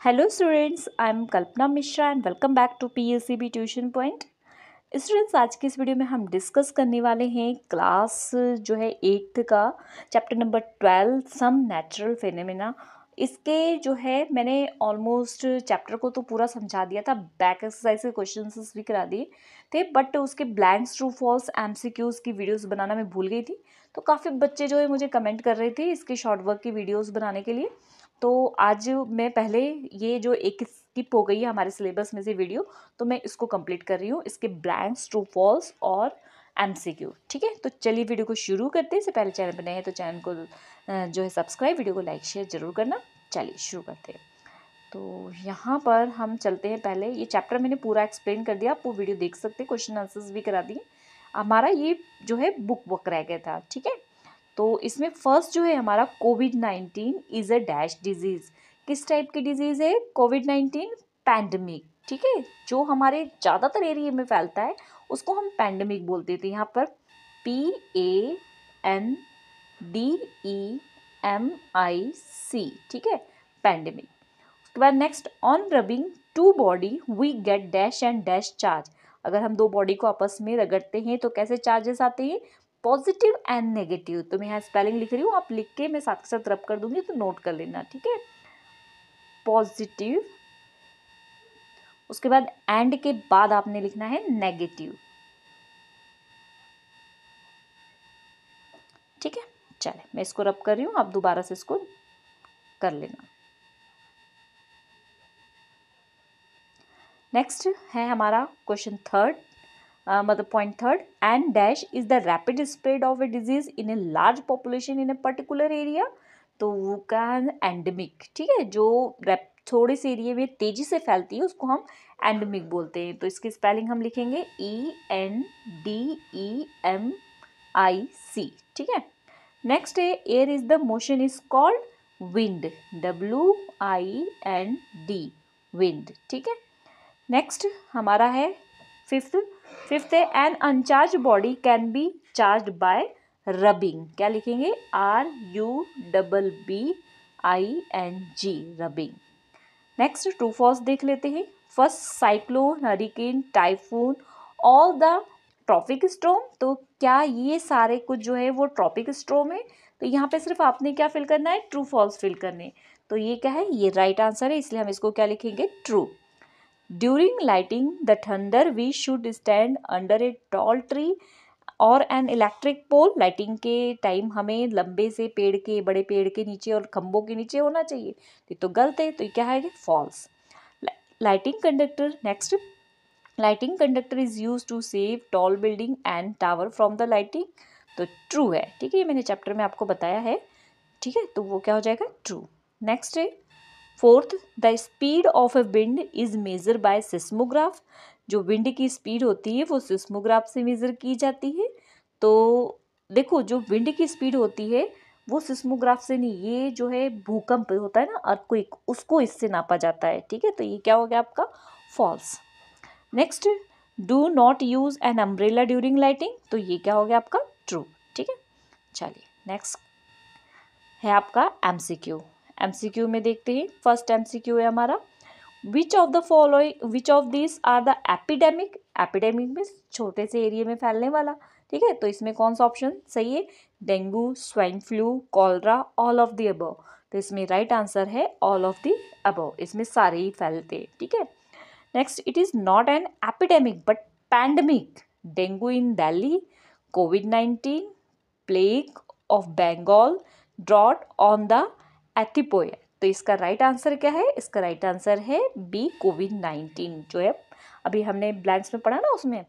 Hello students I am Kalpana Mishra and welcome back to P S C B tuition point students आज की इस video में हम discuss करने वाले हैं क्लास जो है एट्थ का chapter number twelve some natural phenomena इसके जो है, मैंने ऑलमोस्ट चैप्टर को तो पूरा समझा दिया था बैक एक्सरसाइज के क्वेश्चन भी करा दिए थे बट उसके ब्लैंक्स ट्रू फॉल्स एम की वीडियोज़ बनाना मैं भूल गई थी। तो काफ़ी बच्चे जो है मुझे कमेंट कर रहे थे इसके शॉर्ट वर्क की वीडियोज़ बनाने के लिए। तो आज मैं पहले ये जो एक स्किप हो गई है हमारे सिलेबस में से वीडियो तो मैं इसको कंप्लीट कर रही हूँ। इसके ब्लैंक्स, ट्रू, फॉल्स और एमसीक्यू ठीक है? तो चलिए वीडियो को शुरू करते हैं। इससे पहले चैनल पर नए हैं तो चैनल को जो है सब्सक्राइब, वीडियो को लाइक, शेयर ज़रूर करना। चलिए शुरू करते हैं। तो यहाँ पर हम चलते हैं पहले। ये चैप्टर मैंने पूरा एक्सप्लेन कर दिया। आप वो वीडियो देख सकते हैं, क्वेश्चन आंसर्स भी करा दिए। हमारा ये जो है बुक वर्क रह गया था, ठीक है? तो इसमें फ़र्स्ट जो है हमारा COVID nineteen is a dash disease किस टाइप की डिज़ीज़ है? कोविड नाइन्टीन पैंडमिक ठीक है? जो हमारे ज़्यादातर एरिया में फैलता है, उसको हम पैंडमिक बोलते थे। यहाँ पर P A N D E M I C ठीक है? पैंडमिक उसके बाद next on rubbing two body we get dash and dash charge अगर हम दो बॉडी को आपस में रगड़ते हैं तो कैसे चार्जेस आते हैं? पॉजिटिव एंड नेगेटिव तो मैं यहाँ स्पेलिंग लिख रही हूँ, आप लिख के मैं साथ के साथ रब कर दूँगी तो नोट कर लेना, ठीक है? पॉजिटिव उसके बाद एंड के बाद आपने लिखना है नेगेटिव ठीक है? चले मैं इसको रब कर रही हूँ, आप दोबारा से इसको कर लेना। नेक्स्ट है हमारा क्वेश्चन थर्ड मतलब point third and dash is the rapid spread of a disease in a large population in a particular area तो वो क्या एंडमिक ठीक है, जो थोड़े से एरिए में तेज़ी से फैलती है, उसको हम एंडमिक बोलते हैं। तो इसकी स्पेलिंग हम लिखेंगे E N D E M I C ठीक है? नेक्स्ट है air is the motion is called wind W I N D wind ठीक है? नेक्स्ट हमारा है फिफ्थ फिफ्थ है an uncharged body can be charge by rubbing क्या लिखेंगे? R U double B I N G rubbing next true false देख लेते हैं। First cyclone hurricane typhoon all the tropic storm तो क्या ये सारे कुछ जो है वो ट्रॉपिक स्ट्रोम है? तो यहाँ पे सिर्फ़ आपने क्या फिल करना है? ट्रू फॉल्स फिल करने तो ये क्या है? ये राइट right आंसर है, इसलिए हम इसको क्या लिखेंगे? True during lighting the thunder we should stand under a tall tree और एन इलेक्ट्रिक पोल लाइटिंग के टाइम हमें लंबे से पेड़ के, बड़े पेड़ के नीचे और खंभों के नीचे होना चाहिए। ये तो गलत है तो ये क्या है? False lighting conductor next lighting conductor is use to save tall building and tower from the lighting तो ट्रू है, ठीक है? ये मैंने चैप्टर में आपको बताया है। ठीक है? तो वो क्या हो जाएगा? ट्रू नेक्स्ट है fourth the speed of a wind is measure by seismograph जो विंड की स्पीड होती है, वो सिस्मोग्राफ से मेज़र की जाती है। तो देखो, जो विंड की स्पीड होती है, वो सिस्मोग्राफ से नहीं, ये जो है भूकंप होता है ना अर्थक्विक उसको इससे नापा जाता है। ठीक है? तो ये क्या हो गया आपका? False next do not use an umbrella during lighting तो ये क्या हो गया आपका? ट्रू ठीक है? चलिए नेक्स्ट है आपका एमसीक्यू एमसीक्यू में देखते हैं। फ़र्स्ट एमसीक्यू है हमारा। Which of the following which of this are the epidemic epidemic में छोटे से एरिया में फैलने वाला, ठीक है? तो इसमें कौन सा ऑप्शन सही है। Dengue swine flu cholera all of the above तो इसमें राइट आंसर है ऑल ऑफ़ द अबव इसमें सारे ही फैलते हैं, ठीक है? Next it is not an epidemic but pandemic dengue in Delhi COVID nineteen plague of Bengal drought on the Ethiopia तो इसका राइट आंसर क्या है? इसका राइट आंसर है बी कोविड नाइन्टीन जो है। अभी हमने ब्लैंक्स में पढ़ा ना उसमें।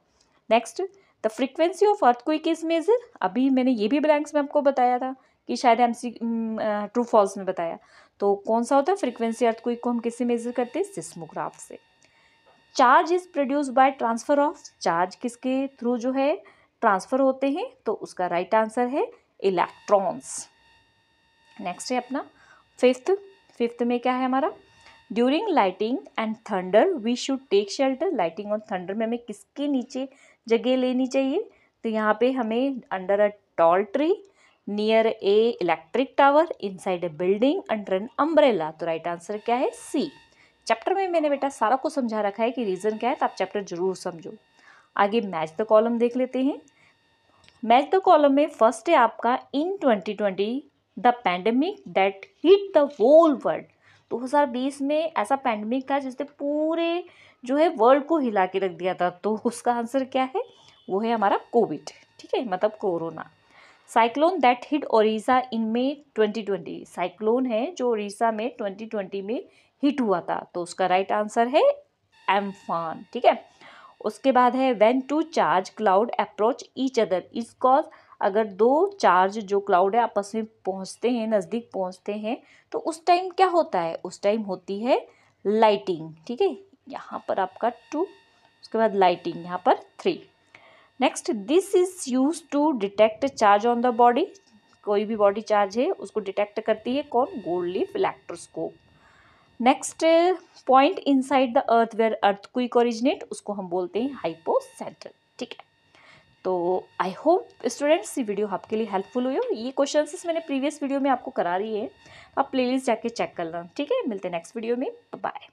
Next the frequency of earthquake is measure अभी मैंने ये भी ब्लैंक्स में आपको बताया था कि शायद एम सी ट्रू फॉल्स में बताया। तो कौन सा होता है? फ्रीक्वेंसी अर्थ क्विक को हम किससे मेजर करते हैं? सिस्मोग्राफ से। Charge is produce by transfer of charge किसके थ्रू जो है ट्रांसफ़र होते हैं। तो उसका राइट right आंसर है इलेक्ट्रॉन्स नेक्स्ट है अपना। फिफ्थ फिफ्थ में क्या है हमारा? During lighting and thunder we should take shelter lighting और थंडर में हमें किसके नीचे जगह लेनी चाहिए? तो यहाँ पे हमें under a tall tree near a electric tower inside a building under an umbrella तो राइट आंसर क्या है? सी चैप्टर में मैंने बेटा सारा को समझा रखा है कि रीज़न क्या है तो आप चैप्टर ज़रूर समझो। आगे मैच द कॉलम देख लेते हैं। मैच द कॉलम में फ़र्स्ट है आपका in 2020 the pandemic that hit the whole world. 2020 में ऐसा पैंडमिक था जिसने पूरे जो है वर्ल्ड को हिला के रख दिया था। तो उसका आंसर क्या है? वो है हमारा कोविड, ठीक है? मतलब corona. Cyclone that hit Odisha in May 2020 cyclone है जो ओडिशा में 2020 में हिट हुआ था। तो उसका राइट आंसर है एम्फान, ठीक है? उसके बाद है, when two charge cloud approach each other. Is cause अगर दो चार्ज जो क्लाउड है, आपस में पहुँचते हैं, नज़दीक पहुँचते हैं तो उस टाइम क्या होता है? उस टाइम होती है लाइटिंग, ठीक है? यहाँ पर आपका टू, उसके बाद लाइटिंग, यहाँ पर three. Next, this is use to detect charge on the body. कोई भी बॉडी चार्ज है, उसको डिटेक्ट करती है कौन? Gold leaf electroscope. Next point, inside the earth, where earthquake originate, उसको हम बोलते हैं हाइपोसेंट्रल ठीक है? तो आई होप स्टूडेंट्स ये वीडियो आपके लिए हेल्पफुल हुई हो। ये क्वेश्चन मैंने प्रीवियस वीडियो में आपको करा रही है। आप प्लेलिस्ट जाके चेक कर लो ठीक है? मिलते हैं नेक्स्ट वीडियो में। बाय